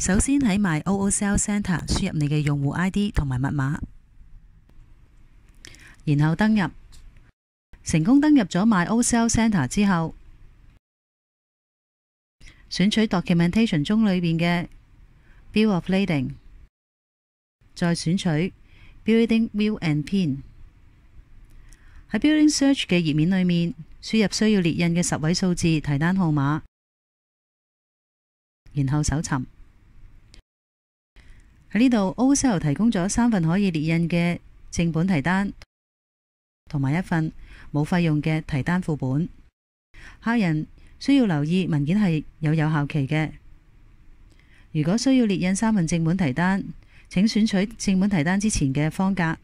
首先喺 My o o s e l Center 输入你嘅用户 ID 同埋密码，然后登入。成功登入咗 My o o s e l Center 之后，选取 Documentation 中里边嘅 Bill of Lading，再选取 Building View and Pin。喺 Building Search 嘅页面里面，输入需要列印嘅十位数字提单号码，然后搜寻。喺呢度 o C l 提供咗三份可以列印嘅正本提单，同埋一份冇费用嘅提单副本。客人需要留意文件系有有效期嘅。如果需要列印三份正本提单，请选取正本提单之前嘅方格，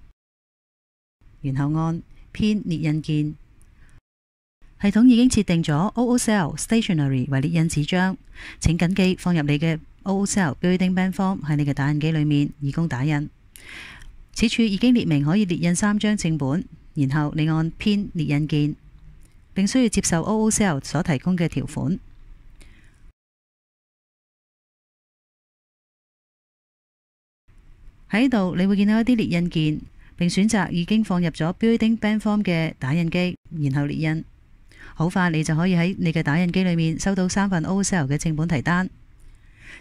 然后按编列印键。系统已经设定咗 o o l Stationery 为列印纸张，请谨记放入你嘅。o o C e l Building b a n d Form 喺你嘅打印机里面以供打印。此处已经列明可以列印三张正本，然后你按编列印键，并需要接受 o o e l 所提供嘅条款。喺度你会见到一啲列印键，并选择已经放入咗 Building b a n d Form 嘅打印机，然后列印。好快你就可以喺你嘅打印机里面收到三份 o C e l l 嘅正本提单。